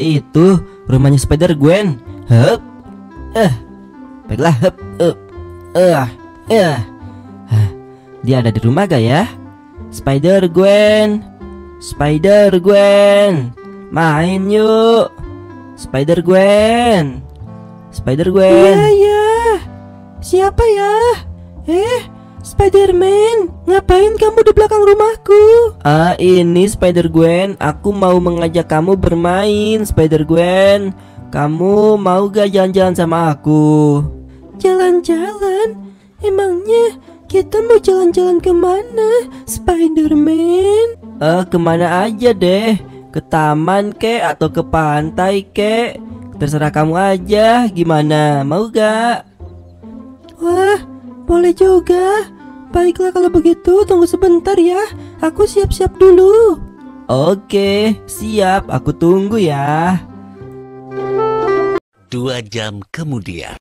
Itu rumahnya Spider Gwen. Hup. Eh. Baiklah, hup. Eh. Eh. Eh. Dia ada di rumah gak ya? Spider Gwen. Spider Gwen. Main yuk. Spider Gwen. Spider Gwen. Iya, ya. Siapa ya? Eh, Spider-Man, ngapain kamu di belakang rumahku? Ah, ini Spider Gwen. Aku mau mengajak kamu bermain, Spider Gwen. Kamu mau gak jalan-jalan sama aku? Jalan-jalan? Emangnya kita mau jalan-jalan ke mana, Spider-Man? Eh, ke mana aja deh? Ke taman kek atau ke pantai kek? Terserah kamu aja. Gimana? Mau gak? Wah, boleh juga. Baiklah kalau begitu, tunggu sebentar ya. Aku siap-siap dulu. Oke, siap. Aku tunggu ya. Dua jam kemudian.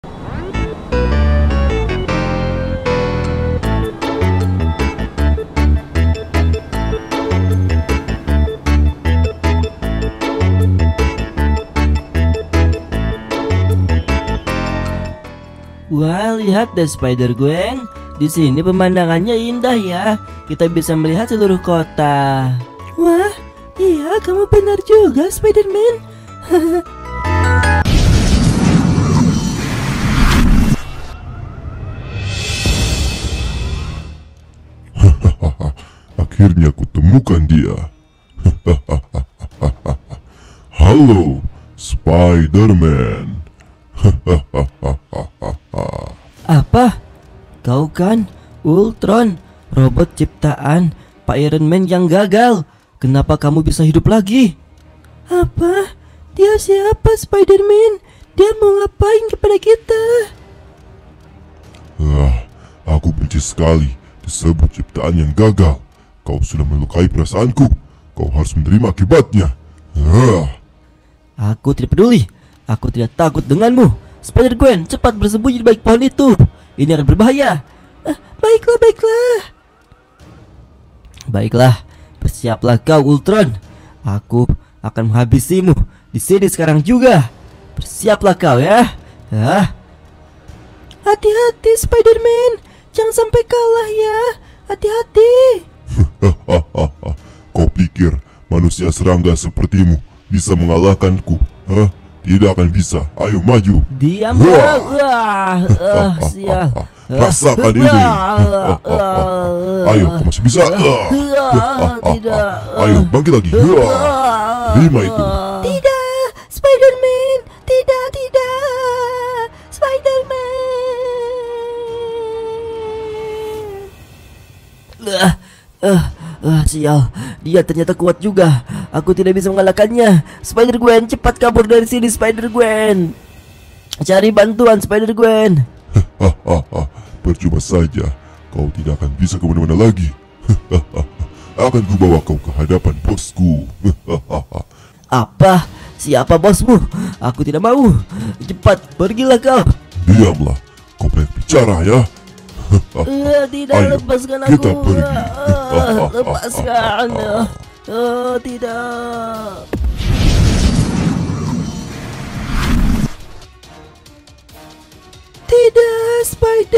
Wah, lihat deh Spider Gwen. Di sini pemandangannya indah ya. Kita bisa melihat seluruh kota. Wah, iya kamu benar juga, Spider-Man. Akhirnya kutemukan dia. Halo, Spider-Man. Apa? Kau kan Ultron, robot ciptaan Pak Iron Man yang gagal. Kenapa kamu bisa hidup lagi? Apa? Dia siapa, Spider-Man? Dia mau ngapain kepada kita? Ah, aku benci sekali disebut ciptaan yang gagal. Kau sudah melukai perasaanku. Kau harus menerima akibatnya. Ah, Aku tidak peduli. Aku tidak takut denganmu. Spider Gwen, cepat bersembunyi di balik pohon itu. Ini akan berbahaya. Ah, baiklah, baiklah. Baiklah, bersiaplah kau Ultron. Aku akan menghabisimu di sini sekarang juga. Bersiaplah kau ya. Ah, Hati-hati, Spider-Man. Jangan sampai kalah ya. Hati-hati. Kau pikir manusia serangga sepertimu bisa mengalahkanku? Hah? Tidak akan bisa. Ayo maju. diam Wah. Wah, ah, sial. Rasakan ini. Ayo, kau masih bisa. Ah, tidak. Ayo, bangkit lagi. Terima itu. Tidak, Spider-Man. Tidak, tidak. Spider-Man. Ah, ah, ah, sial. Dia ternyata kuat juga. Aku tidak bisa mengalahkannya. Spider Gwen, cepat kabur dari sini, Spider Gwen. Cari bantuan, Spider Gwen. Hahaha, percuma saja. Kau tidak akan bisa ke mana-mana lagi. akan kubawa kau ke hadapan bosku. Apa? Siapa bosmu? Aku tidak mau. Cepat, pergilah kau. Diamlah. Kau banyak bicara ya. Eh, tidak Ayo, lepaskan aku. kita pergi. Ah, lepaskan. Oh, tidak. Tidak, Spider-Man.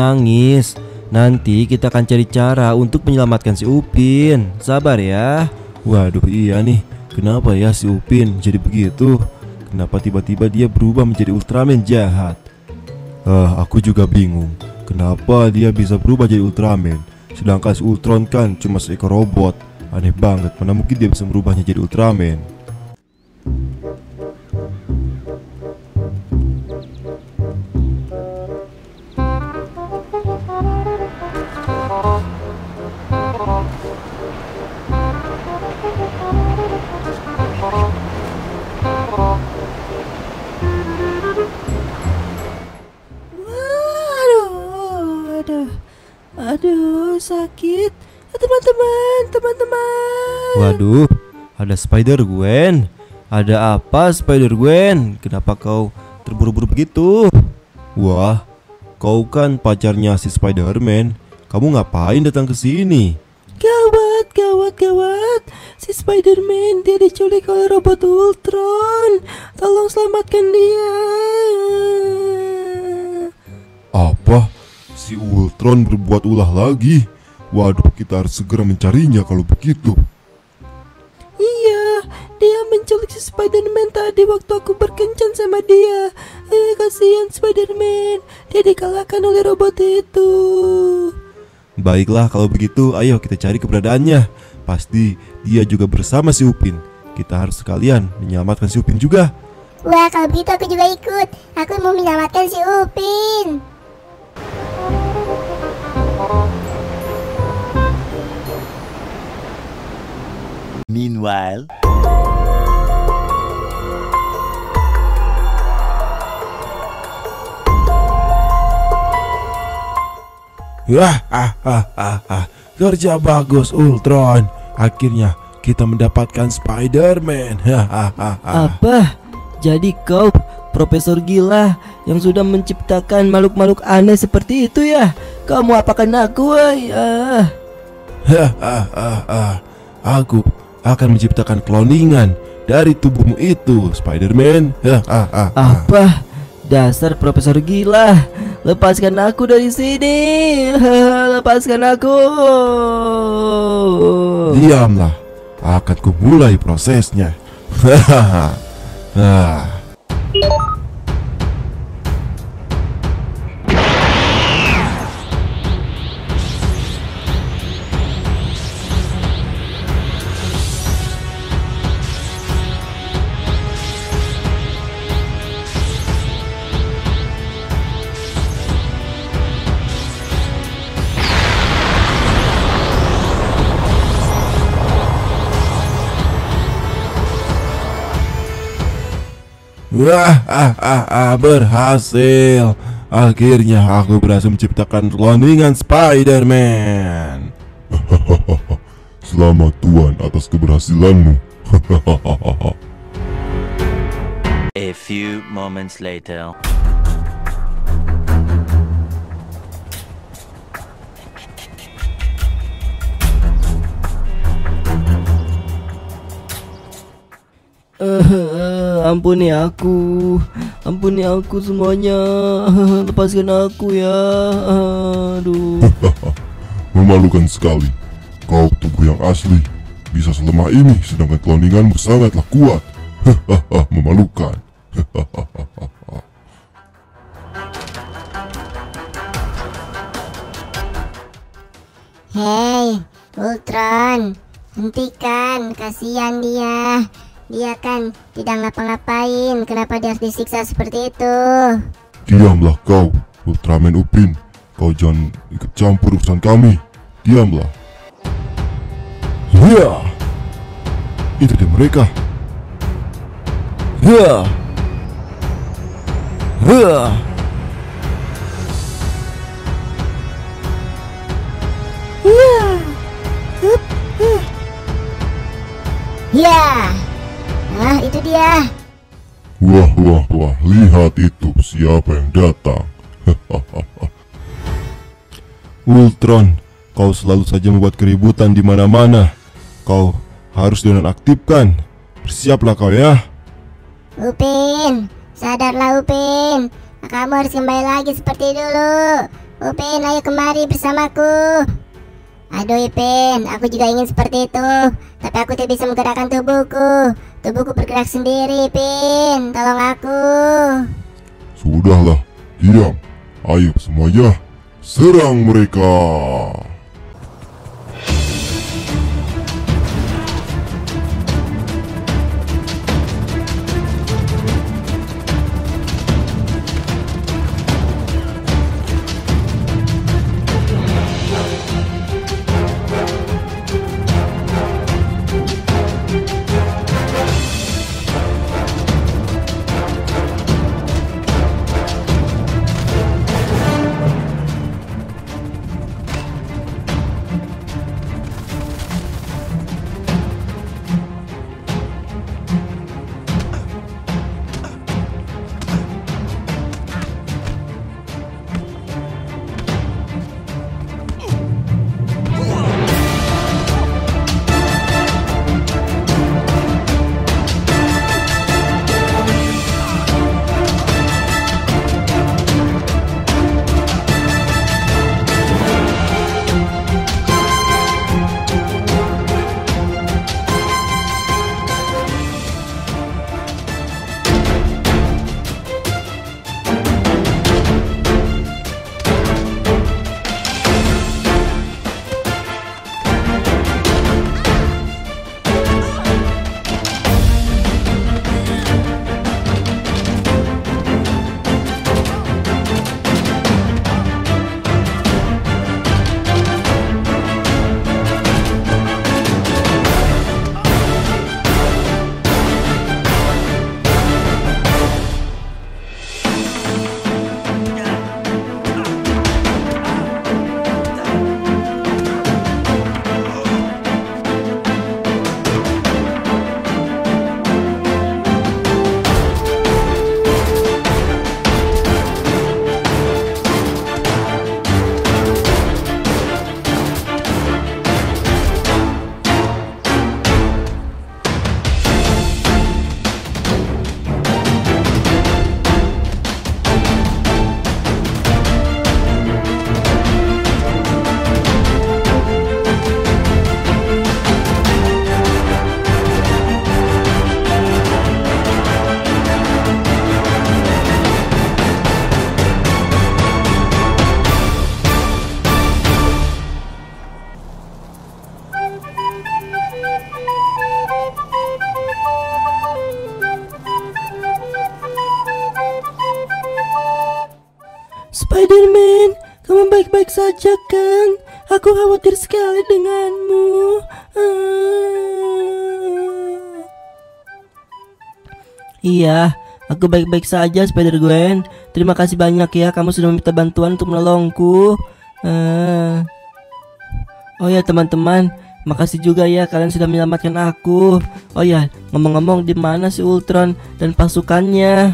Menangis. Nanti kita akan cari cara untuk menyelamatkan si Upin. Sabar ya. Waduh iya nih, kenapa ya si Upin jadi begitu? Kenapa tiba-tiba dia berubah menjadi Ultraman jahat? Ah, aku juga bingung. Kenapa dia bisa berubah jadi Ultraman? Sedangkan si Ultron kan cuma seekor robot. Aneh banget, mana mungkin dia bisa merubahnya jadi Ultraman sakit. Teman-teman, teman-teman. Waduh, ada Spider Gwen Ada apa Spider Gwen? Kenapa kau terburu-buru begitu? Wah, kau kan pacarnya si Spider-Man Kamu ngapain datang ke sini? Gawat, gawat, gawat. Si Spider-Man dia diculik oleh robot Ultron. Tolong selamatkan dia. Apa? Si Ultron berbuat ulah lagi? Waduh, kita harus segera mencarinya kalau begitu. Iya, dia menculik si Spider-Man tadi waktu aku berkencan sama dia. Eh, kasihan Spider-Man. Dia dikalahkan oleh robot itu. Baiklah kalau begitu ayo kita cari keberadaannya Pasti dia juga bersama si Upin Kita harus sekalian menyelamatkan si Upin juga Wah, kalau begitu aku juga ikut. Aku mau menyelamatkan si Upin. Meanwhile, Wah, ah, ah, ah, ah. Kerja bagus Ultron. Akhirnya kita mendapatkan Spider-Man. Hahaha. Apa? Jadi kau Profesor gila yang sudah menciptakan makhluk-makhluk aneh seperti itu ya? Kamu apakan aku? Woi? Ah. Hahaha. Aku akan menciptakan kloningan dari tubuhmu itu, Spider-Man. Apa? Dasar profesor gila. Lepaskan aku dari sini. Lepaskan aku. Diamlah. Akan ku mulai prosesnya. Hahaha. Ah. Wah, ah, ah, ah, berhasil. Akhirnya aku berhasil menciptakan kloningan Spider-Man. Selamat Tuan atas keberhasilanmu. a few moments later. Eh, ampuni aku. Ampuni aku semuanya. Lepaskan aku ya. Aduh. Memalukan sekali. Kau tubuh yang asli. Bisa selemah ini sedangkan kloninganmu sangatlah kuat. Hahaha, memalukan. Hei, Ultron. Hentikan, kasihan dia. Dia kan tidak ngapa-ngapain. Kenapa dia harus disiksa seperti itu? Diamlah kau, Ultraman Upin. Kau jangan ikut campur urusan kami. Diamlah. Ya, Itu dia mereka. ya, ya. Ya. Nah, itu dia. Wah, wah, wah. Lihat itu siapa yang datang. Ultron, kau selalu saja membuat keributan di mana-mana. Kau harus dinonaktifkan. Bersiaplah kau ya. Upin, sadarlah Upin. Kamu harus kembali lagi seperti dulu. Upin, ayo kemari bersamaku. Aduh Ipin, aku juga ingin seperti itu. Tapi aku tidak bisa menggerakkan tubuhku. Tubuhku bergerak sendiri, Ipin. Tolong aku. Sudahlah, diam. Ayo semuanya, serang mereka. Baik-baik saja kan? Aku khawatir sekali denganmu. Ah. Iya, aku baik-baik saja Spider Gwen. Terima kasih banyak ya kamu sudah meminta bantuan untuk menolongku. Ah. Oh ya teman-teman, makasih juga ya kalian sudah menyelamatkan aku. Oh ya, ngomong-ngomong di mana si Ultron dan pasukannya?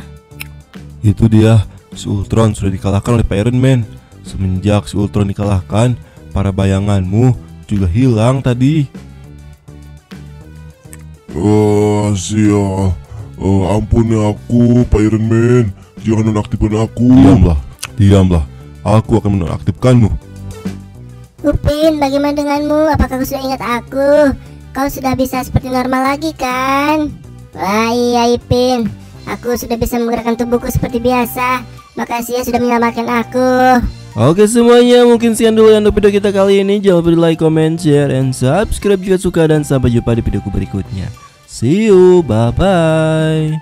Itu dia, si Ultron sudah dikalahkan oleh Pak Iron Man. Semenjak si Ultron dikalahkan, para bayanganmu juga hilang tadi. Oh, sial. Oh, ampuni aku, Pak Iron Man. Jangan nonaktifkan aku. Diamlah, diamlah. Aku akan menonaktifkanmu. Upin, bagaimana denganmu? Apakah kau sudah ingat aku? Kau sudah bisa seperti normal lagi kan? Wah iya Ipin, aku sudah bisa menggerakkan tubuhku seperti biasa. Makasih ya sudah menyelamatkan aku. Oke semuanya, mungkin sekian dulu untuk video kita kali ini. Jangan lupa di like, comment, share, and subscribe jika suka dan sampai jumpa di videoku berikutnya. See you, bye bye.